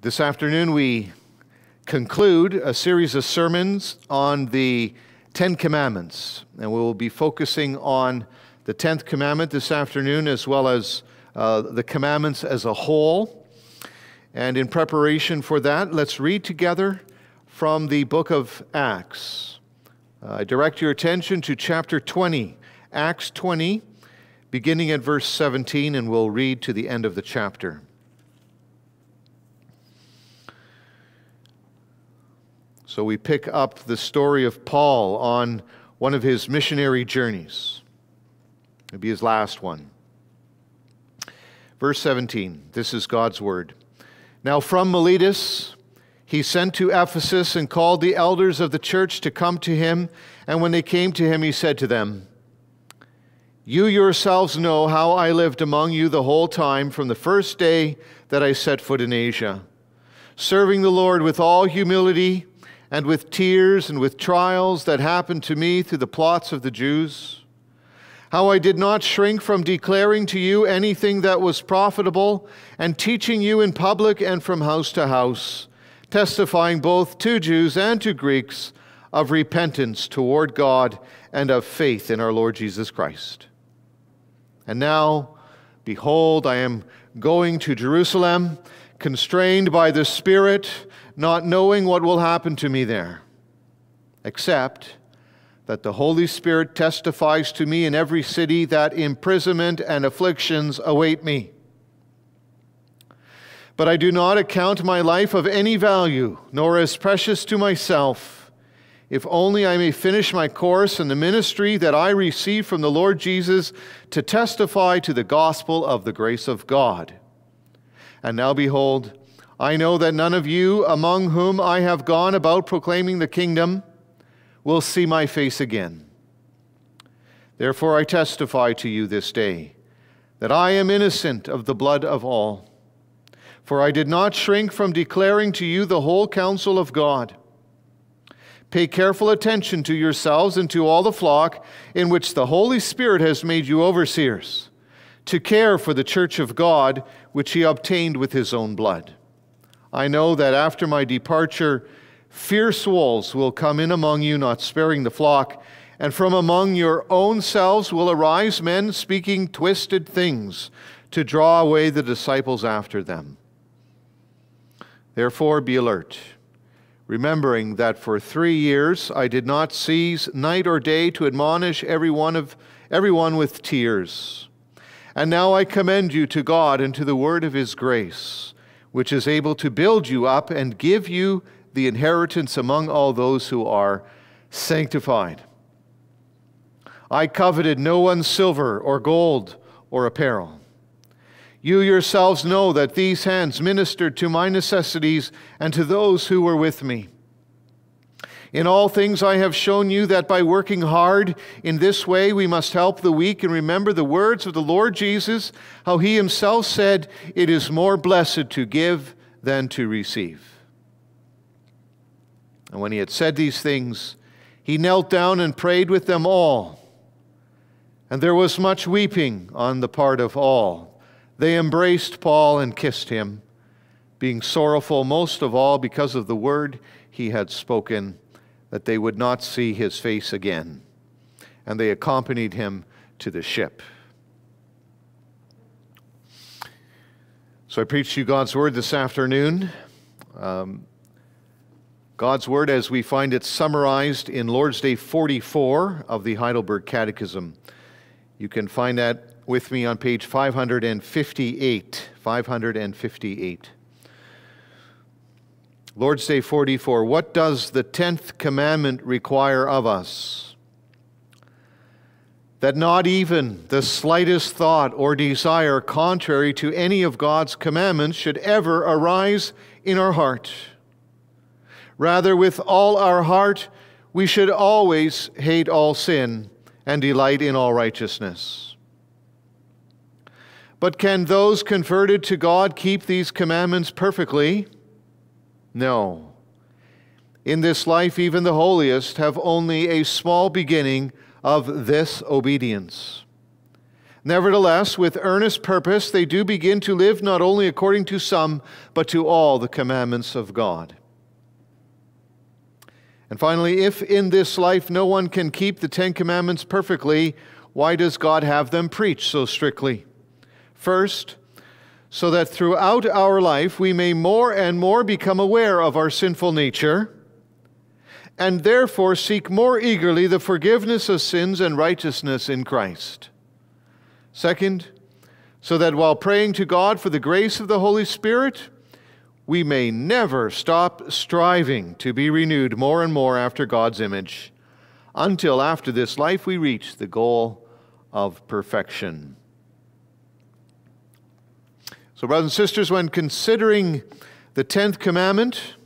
This afternoon, we conclude a series of sermons on the Ten Commandments, and we will be focusing on the Tenth Commandment this afternoon as well as uh, the commandments as a whole. And in preparation for that, let's read together from the book of Acts. Uh, I direct your attention to chapter 20, Acts 20, beginning at verse 17, and we'll read to the end of the chapter. So we pick up the story of Paul on one of his missionary journeys. It'll be his last one. Verse 17 this is God's word. Now from Miletus, he sent to Ephesus and called the elders of the church to come to him. And when they came to him, he said to them, You yourselves know how I lived among you the whole time from the first day that I set foot in Asia, serving the Lord with all humility and with tears and with trials that happened to me through the plots of the Jews. How I did not shrink from declaring to you anything that was profitable and teaching you in public and from house to house, testifying both to Jews and to Greeks of repentance toward God and of faith in our Lord Jesus Christ. And now, behold, I am going to Jerusalem, constrained by the Spirit not knowing what will happen to me there, except that the Holy Spirit testifies to me in every city that imprisonment and afflictions await me. But I do not account my life of any value, nor as precious to myself, if only I may finish my course in the ministry that I receive from the Lord Jesus to testify to the gospel of the grace of God. And now, behold, I know that none of you among whom I have gone about proclaiming the kingdom will see my face again. Therefore, I testify to you this day that I am innocent of the blood of all. For I did not shrink from declaring to you the whole counsel of God. Pay careful attention to yourselves and to all the flock in which the Holy Spirit has made you overseers, to care for the church of God, which he obtained with his own blood. I know that after my departure, fierce wolves will come in among you, not sparing the flock, and from among your own selves will arise men speaking twisted things to draw away the disciples after them. Therefore, be alert, remembering that for three years I did not cease night or day to admonish every one of everyone with tears. And now I commend you to God and to the word of his grace which is able to build you up and give you the inheritance among all those who are sanctified. I coveted no one's silver or gold or apparel. You yourselves know that these hands ministered to my necessities and to those who were with me. In all things, I have shown you that by working hard in this way, we must help the weak and remember the words of the Lord Jesus, how he himself said, It is more blessed to give than to receive. And when he had said these things, he knelt down and prayed with them all. And there was much weeping on the part of all. They embraced Paul and kissed him, being sorrowful most of all because of the word he had spoken that they would not see his face again. And they accompanied him to the ship. So I preached you God's word this afternoon. Um, God's word as we find it summarized in Lord's Day 44 of the Heidelberg Catechism. You can find that with me on page 558. 558. Lord's Day 44 What does the 10th commandment require of us? That not even the slightest thought or desire contrary to any of God's commandments should ever arise in our heart. Rather, with all our heart, we should always hate all sin and delight in all righteousness. But can those converted to God keep these commandments perfectly? No. In this life, even the holiest have only a small beginning of this obedience. Nevertheless, with earnest purpose, they do begin to live not only according to some, but to all the commandments of God. And finally, if in this life no one can keep the Ten Commandments perfectly, why does God have them preached so strictly? First, so that throughout our life we may more and more become aware of our sinful nature and therefore seek more eagerly the forgiveness of sins and righteousness in Christ. Second, so that while praying to God for the grace of the Holy Spirit, we may never stop striving to be renewed more and more after God's image until after this life we reach the goal of perfection. So, brothers and sisters, when considering the 10th commandment,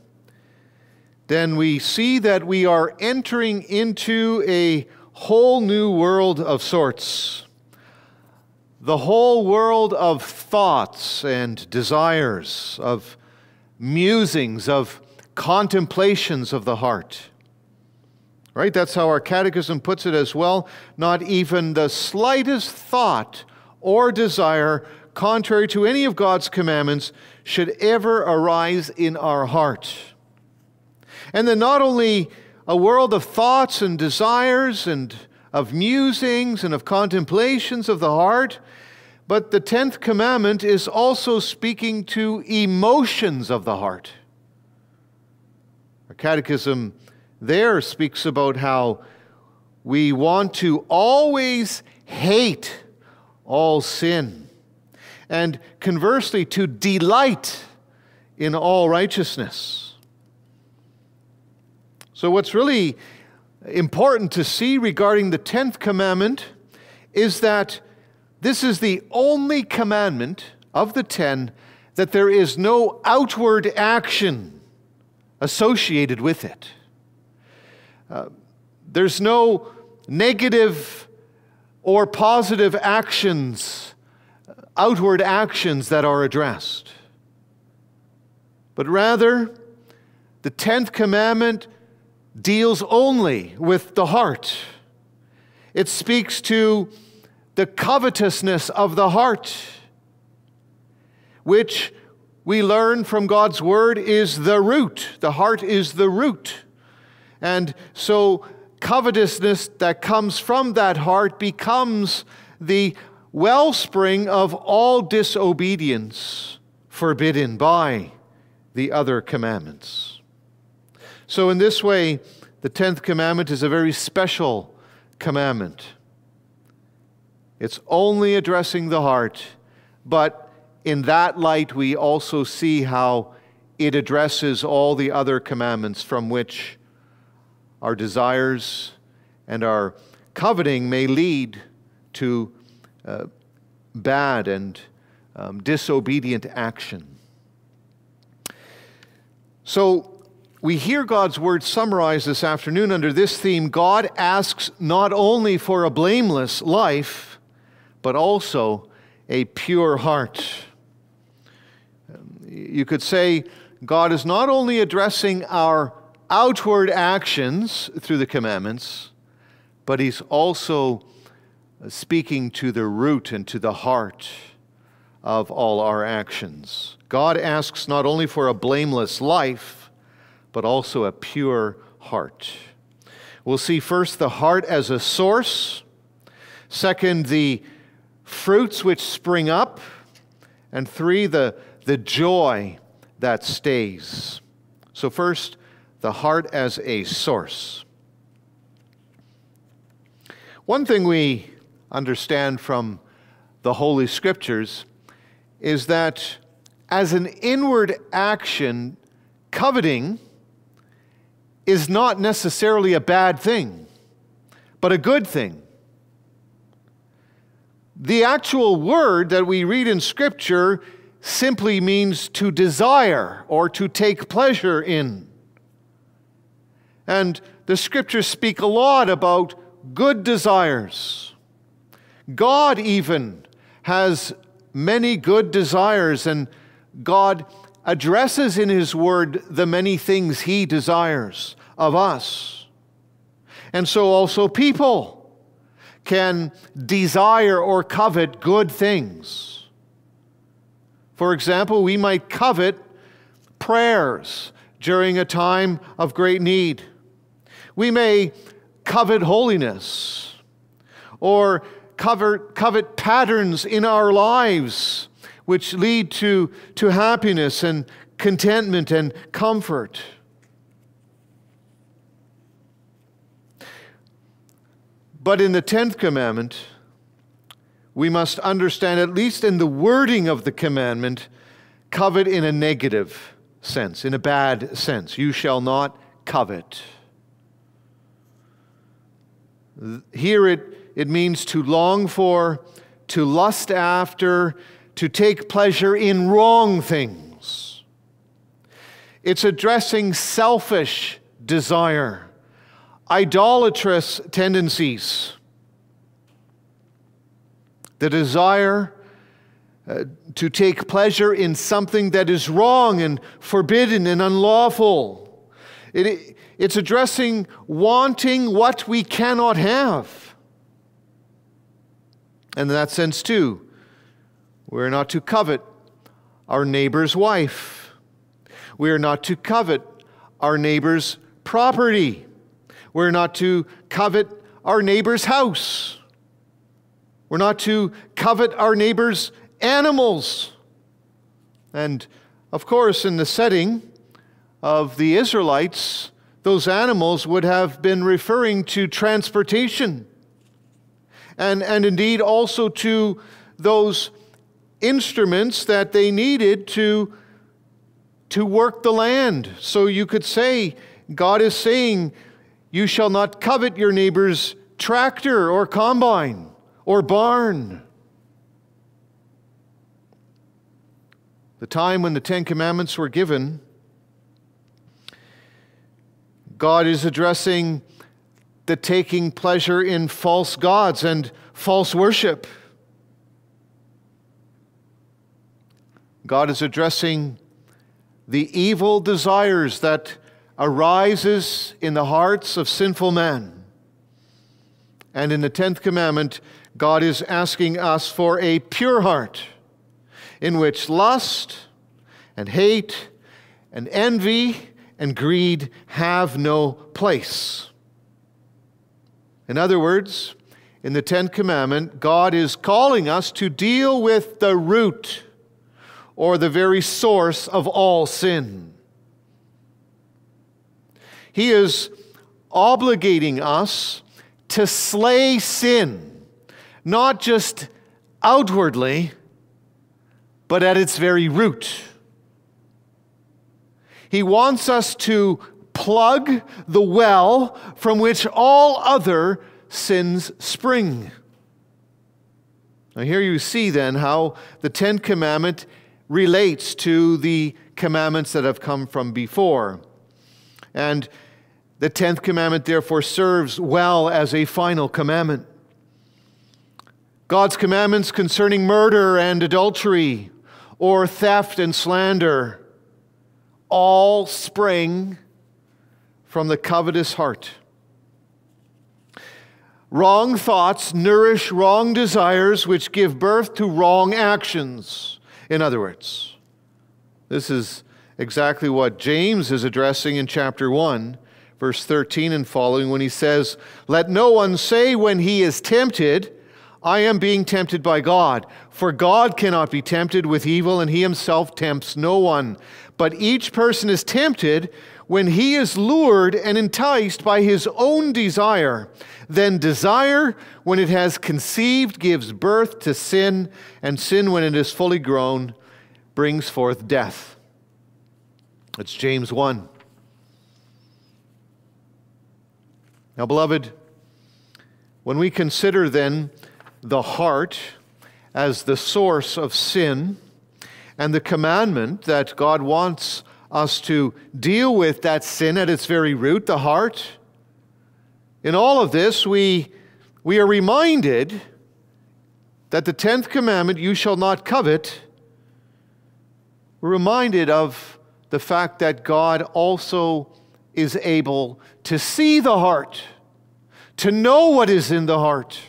then we see that we are entering into a whole new world of sorts the whole world of thoughts and desires, of musings, of contemplations of the heart. Right? That's how our catechism puts it as well. Not even the slightest thought or desire contrary to any of God's commandments should ever arise in our heart. And then not only a world of thoughts and desires and of musings and of contemplations of the heart, but the 10th commandment is also speaking to emotions of the heart. Our catechism there speaks about how we want to always hate all sin, and conversely, to delight in all righteousness. So, what's really important to see regarding the 10th commandment is that this is the only commandment of the 10 that there is no outward action associated with it. Uh, there's no negative or positive actions, outward actions that are addressed. But rather, the 10th commandment deals only with the heart. It speaks to the covetousness of the heart, which we learn from God's word is the root. The heart is the root. And so, covetousness that comes from that heart becomes the wellspring of all disobedience forbidden by the other commandments. So, in this way, the 10th commandment is a very special commandment. It's only addressing the heart, but in that light, we also see how it addresses all the other commandments from which our desires and our coveting may lead to uh, bad and um, disobedient action. So, we hear God's word summarized this afternoon under this theme God asks not only for a blameless life, but also a pure heart. You could say God is not only addressing our outward actions through the commandments, but He's also speaking to the root and to the heart of all our actions. God asks not only for a blameless life, but also a pure heart. We'll see first the heart as a source, second, the fruits which spring up, and three, the, the joy that stays. So, first, the heart as a source. One thing we understand from the Holy Scriptures is that as an inward action, coveting is not necessarily a bad thing, but a good thing. The actual word that we read in Scripture simply means to desire or to take pleasure in. And the Scriptures speak a lot about good desires. God even has many good desires, and God addresses in His Word the many things He desires of us. And so also people can desire or covet good things. For example, we might covet prayers during a time of great need. We may covet holiness or covet, covet patterns in our lives which lead to, to happiness and contentment and comfort. But in the 10th commandment, we must understand, at least in the wording of the commandment, covet in a negative sense, in a bad sense. You shall not covet. Here it, it means to long for, to lust after, to take pleasure in wrong things. It's addressing selfish desire, idolatrous tendencies, the desire uh, to take pleasure in something that is wrong and forbidden and unlawful. It, it's addressing wanting what we cannot have. And in that sense, too, we're not to covet our neighbor's wife. We are not to covet our neighbor's property. We're not to covet our neighbor's house. We're not to covet our neighbor's animals. And of course, in the setting of the Israelites, those animals would have been referring to transportation and, and indeed also to those instruments that they needed to, to work the land. So you could say, God is saying, You shall not covet your neighbor's tractor or combine or barn. the time when the Ten Commandments were given, God is addressing the taking pleasure in false gods and false worship. God is addressing the evil desires that arises in the hearts of sinful men. And in the 10th commandment, God is asking us for a pure heart in which lust and hate and envy and greed have no place. In other words, in the Tenth Commandment, God is calling us to deal with the root or the very source of all sin. He is obligating us to slay sin, not just outwardly but at its very root. He wants us to plug the well from which all other sins spring. Now, here you see then how the Ten Commandment relates to the commandments that have come from before. And the Tenth Commandment, therefore, serves well as a final commandment. God's commandments concerning murder and adultery, or theft and slander all spring from the covetous heart. Wrong thoughts nourish wrong desires, which give birth to wrong actions. In other words, this is exactly what James is addressing in chapter 1, verse 13 and following, when he says, Let no one say when he is tempted, I am being tempted by God. For God cannot be tempted with evil, and he himself tempts no one. But each person is tempted when he is lured and enticed by his own desire. Then desire, when it has conceived, gives birth to sin, and sin, when it is fully grown, brings forth death. It's James 1. Now, beloved, when we consider then the heart as the source of sin and the commandment that God wants us to deal with that sin at its very root, the heart. In all of this, we, we are reminded that the 10th commandment, you shall not covet, we're reminded of the fact that God also is able to see the heart, to know what is in the heart.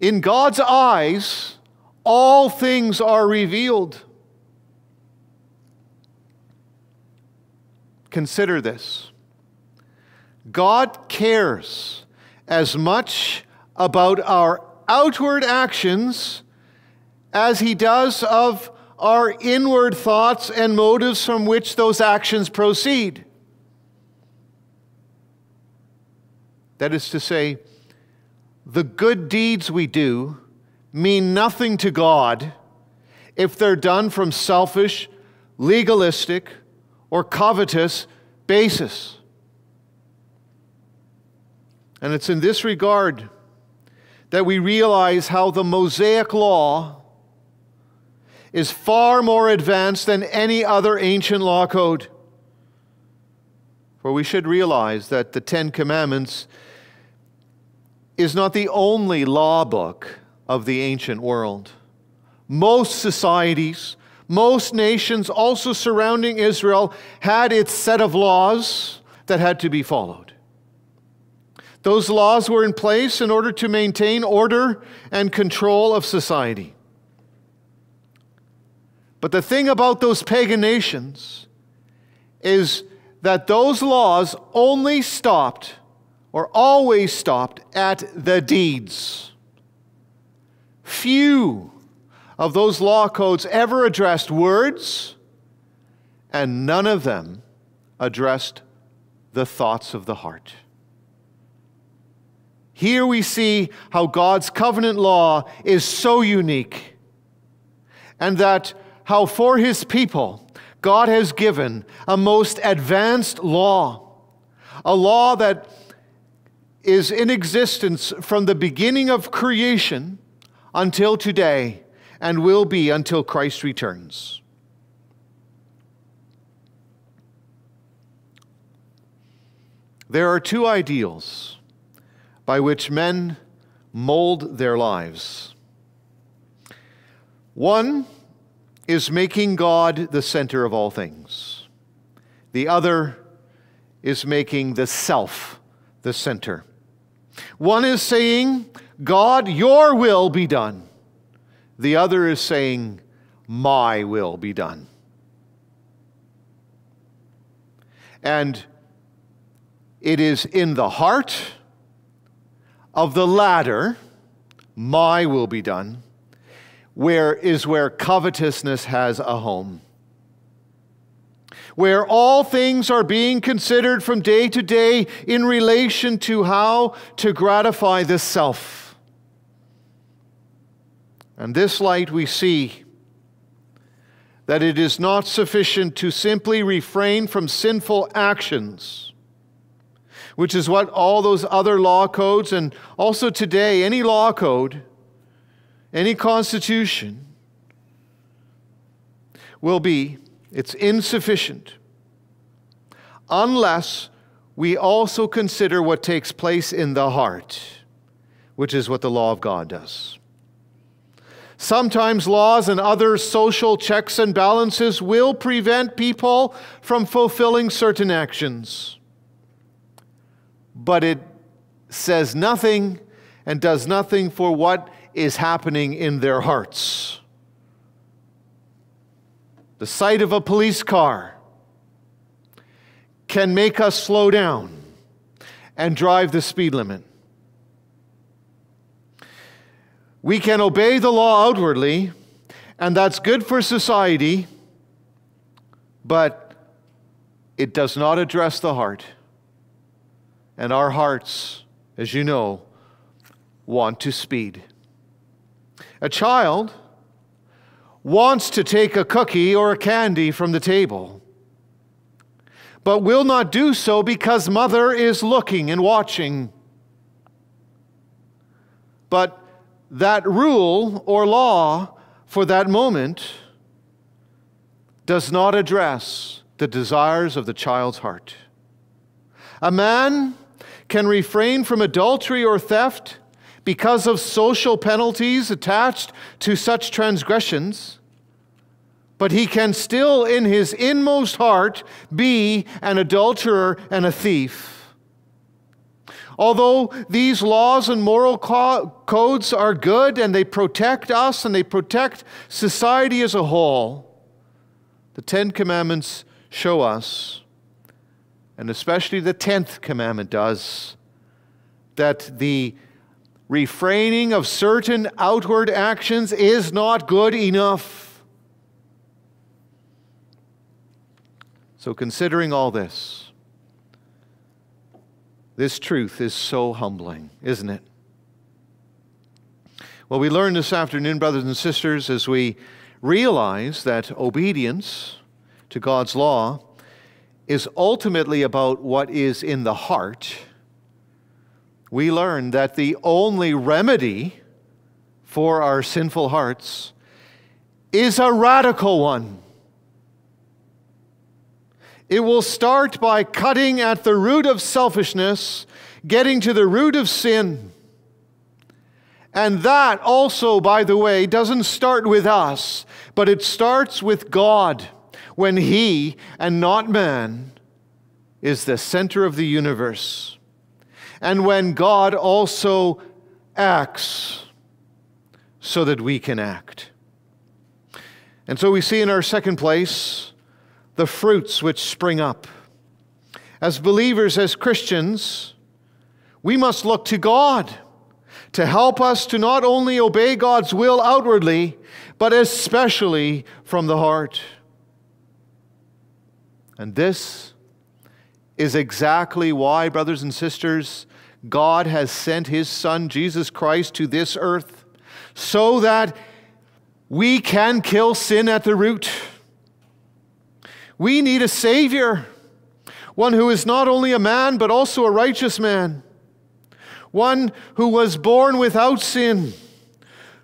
in God's eyes, all things are revealed. Consider this God cares as much about our outward actions as he does of our inward thoughts and motives from which those actions proceed. That is to say, the good deeds we do mean nothing to God if they're done from selfish, legalistic, or covetous basis. And it's in this regard that we realize how the Mosaic Law is far more advanced than any other ancient law code. For we should realize that the Ten Commandments is not the only law book of the ancient world. Most societies, most nations, also surrounding Israel, had its set of laws that had to be followed. Those laws were in place in order to maintain order and control of society. But the thing about those pagan nations is that those laws only stopped or always stopped at the deeds. Few of those law codes ever addressed words, and none of them addressed the thoughts of the heart. Here we see how God's covenant law is so unique, and that how for his people God has given a most advanced law, a law that is in existence from the beginning of creation until today and will be until Christ returns. There are two ideals by which men mold their lives. One is making God the center of all things, the other is making the self the center. One is saying, God, your will be done. The other is saying, my will be done. And it is in the heart of the latter, my will be done, where is where covetousness has a home. Where all things are being considered from day to day in relation to how to gratify the self. And this light we see that it is not sufficient to simply refrain from sinful actions, which is what all those other law codes and also today, any law code any constitution will be, it's insufficient unless we also consider what takes place in the heart, which is what the law of God does. Sometimes laws and other social checks and balances will prevent people from fulfilling certain actions. But it says nothing and does nothing for what is happening in their hearts. The sight of a police car can make us slow down and drive the speed limit. We can obey the law outwardly, and that's good for society, but it does not address the heart. And our hearts, as you know, want to speed. A child wants to take a cookie or a candy from the table, but will not do so because mother is looking and watching. But that rule or law for that moment does not address the desires of the child's heart. A man can refrain from adultery or theft because of social penalties attached to such transgressions, but he can still, in his inmost heart, be an adulterer and a thief. Although these laws and moral co- codes are good and they protect us and they protect society as a whole, the Ten Commandments show us, and especially the tenth commandment does, that the refraining of certain outward actions is not good enough. So, considering all this, this truth is so humbling, isn't it? Well, we learn this afternoon, brothers and sisters, as we realize that obedience to God's law is ultimately about what is in the heart. We learn that the only remedy for our sinful hearts is a radical one. It will start by cutting at the root of selfishness, getting to the root of sin. And that also, by the way, doesn't start with us, but it starts with God when He, and not man, is the center of the universe. And when God also acts so that we can act. And so we see in our second place the fruits which spring up. As believers, as Christians, we must look to God to help us to not only obey God's will outwardly, but especially from the heart. And this is exactly why, brothers and sisters, God has sent His Son, Jesus Christ, to this earth so that we can kill sin at the root we need a Savior, one who is not only a man, but also a righteous man, one who was born without sin,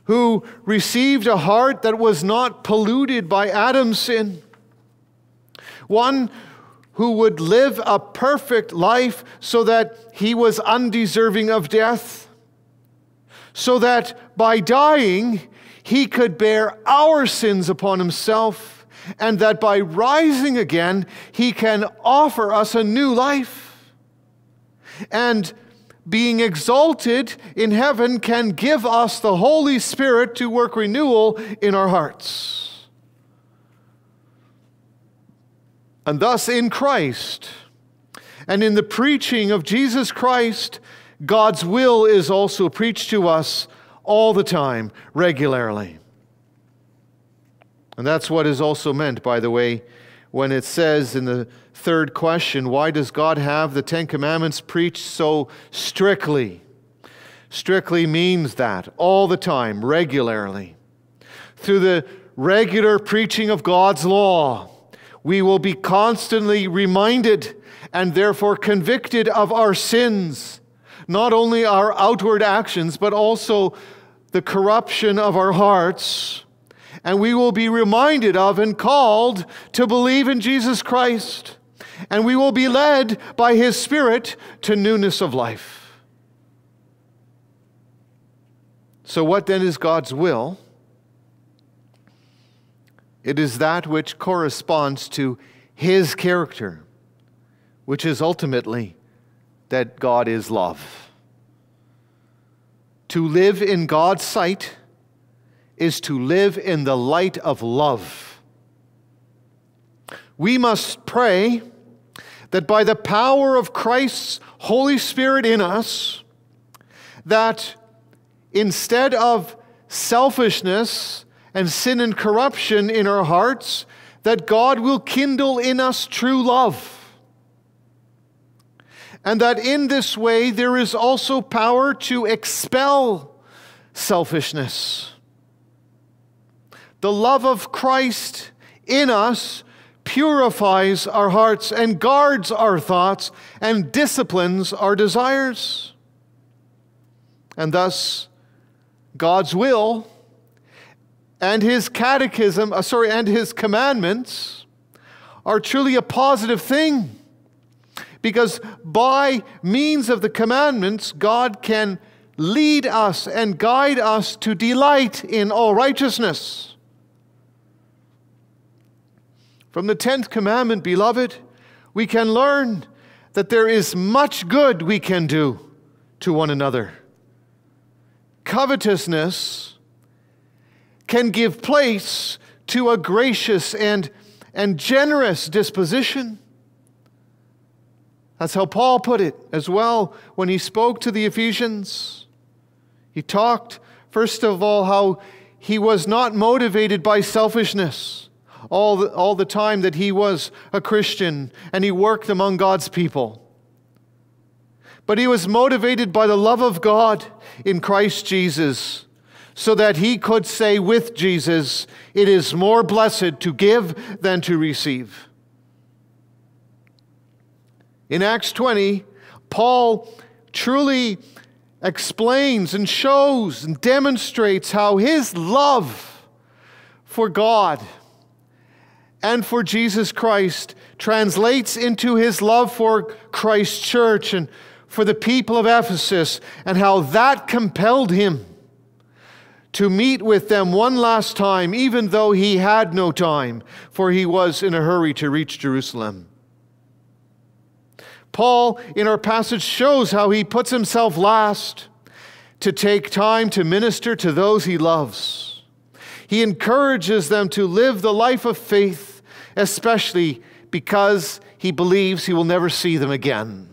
who received a heart that was not polluted by Adam's sin, one who would live a perfect life so that he was undeserving of death, so that by dying, he could bear our sins upon himself and that by rising again, He can offer us a new life. And being exalted in heaven can give us the Holy Spirit to work renewal in our hearts. And thus, in Christ and in the preaching of Jesus Christ, God's will is also preached to us all the time, regularly. And that's what is also meant, by the way, when it says in the third question, why does God have the Ten Commandments preached so strictly? Strictly means that all the time, regularly. Through the regular preaching of God's law, we will be constantly reminded and therefore convicted of our sins, not only our outward actions, but also the corruption of our hearts and we will be reminded of and called to believe in Jesus Christ. And we will be led by His Spirit to newness of life. So, what then is God's will? It is that which corresponds to His character, which is ultimately that God is love. To live in God's sight is to live in the light of love. We must pray that by the power of Christ's Holy Spirit in us, that instead of selfishness and sin and corruption in our hearts, that God will kindle in us true love. And that in this way there is also power to expel selfishness the love of Christ in us purifies our hearts and guards our thoughts and disciplines our desires. And thus, God's will and his catechism, uh, sorry, and his commandments are truly a positive thing. Because by means of the commandments, God can lead us and guide us to delight in all righteousness. From the 10th commandment, beloved, we can learn that there is much good we can do to one another. Covetousness can give place to a gracious and, and generous disposition. That's how Paul put it as well when he spoke to the Ephesians. He talked, first of all, how he was not motivated by selfishness all the, all the time that he was a Christian and he worked among God's people. But he was motivated by the love of God in Christ Jesus, so that he could say with Jesus, It is more blessed to give than to receive. In Acts 20, Paul truly explains and shows and demonstrates how his love for God and for Jesus Christ translates into his love for Christ's church and for the people of Ephesus, and how that compelled him to meet with them one last time, even though he had no time, for he was in a hurry to reach Jerusalem. Paul, in our passage, shows how he puts himself last to take time to minister to those he loves. He encourages them to live the life of faith, especially because he believes he will never see them again.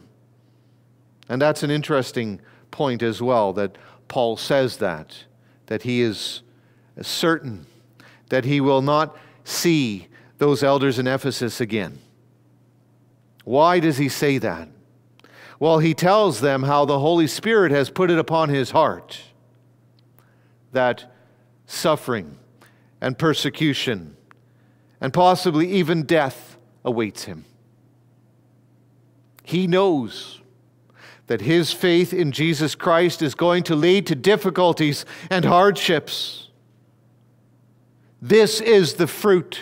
And that's an interesting point as well that Paul says that, that he is certain that he will not see those elders in Ephesus again. Why does he say that? Well, he tells them how the Holy Spirit has put it upon his heart that suffering and persecution and possibly even death awaits him. He knows that his faith in Jesus Christ is going to lead to difficulties and hardships. This is the fruit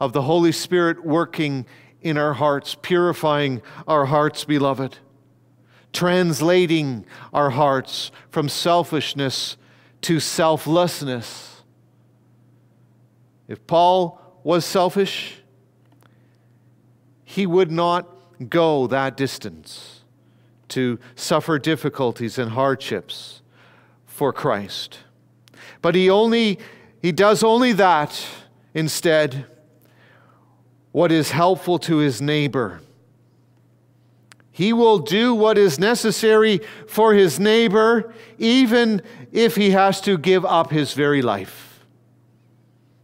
of the Holy Spirit working in our hearts, purifying our hearts, beloved, translating our hearts from selfishness to selflessness. If Paul was selfish, he would not go that distance to suffer difficulties and hardships for Christ. But he only he does only that instead what is helpful to his neighbor. He will do what is necessary for his neighbor, even if he has to give up his very life.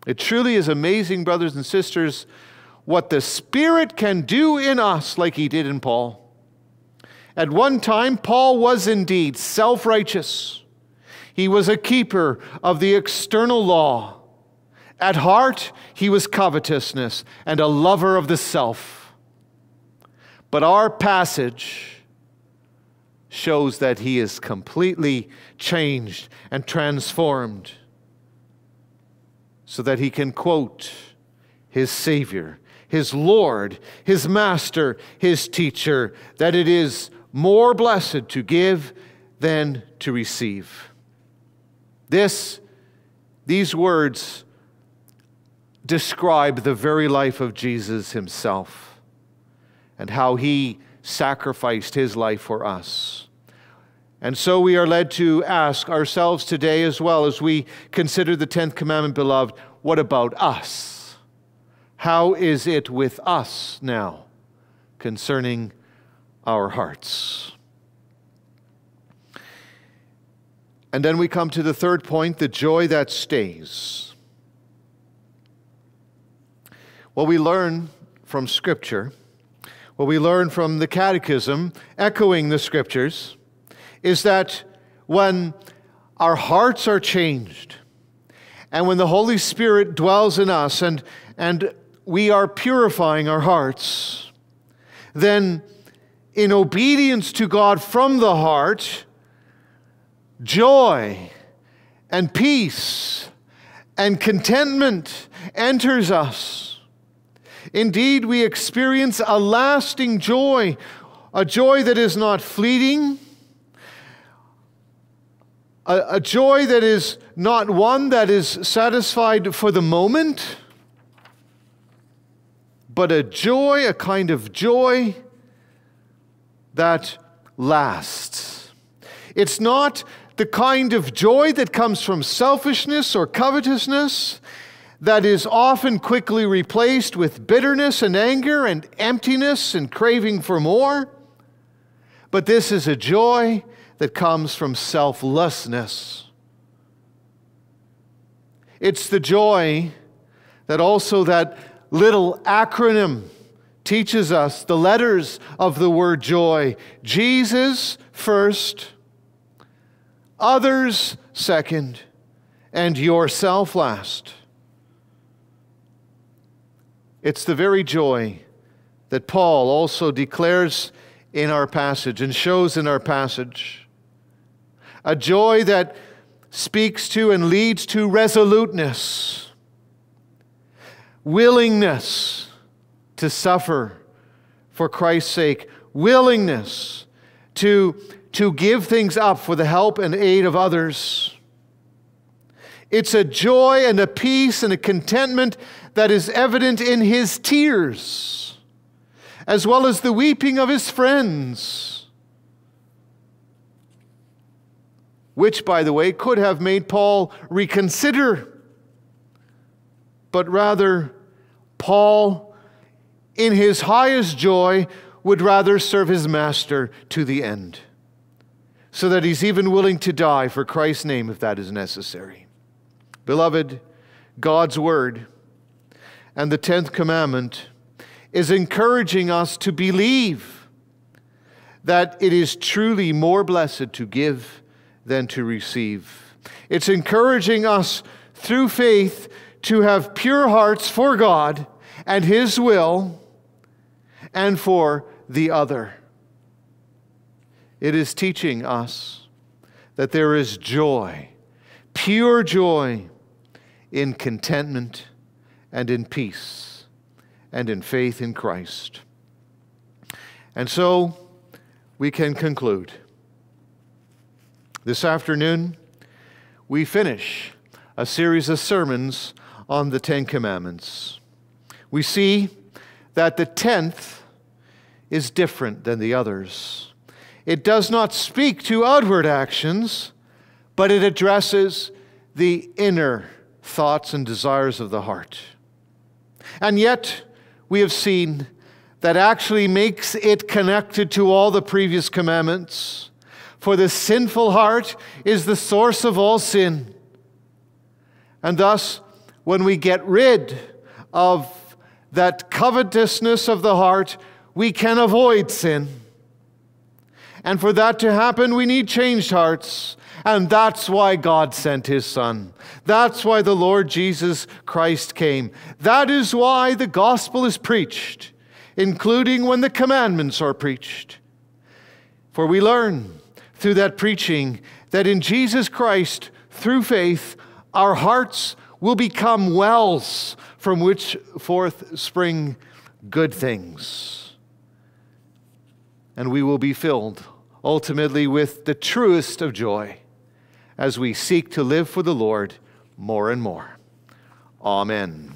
It truly is amazing, brothers and sisters, what the Spirit can do in us, like he did in Paul. At one time, Paul was indeed self righteous, he was a keeper of the external law. At heart, he was covetousness and a lover of the self. But our passage shows that he is completely changed and transformed so that he can quote his Savior, his Lord, his Master, his Teacher, that it is more blessed to give than to receive. This, these words describe the very life of Jesus himself and how he sacrificed his life for us. And so we are led to ask ourselves today, as well as we consider the 10th commandment, beloved, what about us? How is it with us now concerning our hearts? And then we come to the third point the joy that stays. What we learn from Scripture, what we learn from the Catechism, echoing the Scriptures, is that when our hearts are changed, and when the Holy Spirit dwells in us and, and we are purifying our hearts, then in obedience to God from the heart, joy and peace and contentment enters us. Indeed, we experience a lasting joy, a joy that is not fleeting, a, a joy that is not one that is satisfied for the moment, but a joy, a kind of joy that lasts. It's not the kind of joy that comes from selfishness or covetousness that is often quickly replaced with bitterness and anger and emptiness and craving for more. But this is a joy that comes from selflessness. It's the joy that also that little acronym teaches us the letters of the word joy Jesus first, others second, and yourself last. It's the very joy that Paul also declares in our passage and shows in our passage. A joy that speaks to and leads to resoluteness, willingness to suffer for Christ's sake, willingness to, to give things up for the help and aid of others. It's a joy and a peace and a contentment that is evident in his tears, as well as the weeping of his friends, which, by the way, could have made Paul reconsider. But rather, Paul, in his highest joy, would rather serve his master to the end, so that he's even willing to die for Christ's name if that is necessary. Beloved, God's word and the 10th commandment is encouraging us to believe that it is truly more blessed to give than to receive. It's encouraging us through faith to have pure hearts for God and His will and for the other. It is teaching us that there is joy, pure joy, in contentment and in peace and in faith in Christ. And so we can conclude. This afternoon, we finish a series of sermons on the Ten Commandments. We see that the tenth is different than the others. It does not speak to outward actions, but it addresses the inner thoughts and desires of the heart. And yet, we have seen that actually makes it connected to all the previous commandments. For the sinful heart is the source of all sin. And thus, when we get rid of that covetousness of the heart, we can avoid sin. And for that to happen, we need changed hearts. And that's why God sent his Son. That's why the Lord Jesus Christ came. That is why the gospel is preached, including when the commandments are preached. For we learn through that preaching that in Jesus Christ, through faith, our hearts will become wells from which forth spring good things. And we will be filled ultimately with the truest of joy as we seek to live for the Lord more and more. Amen.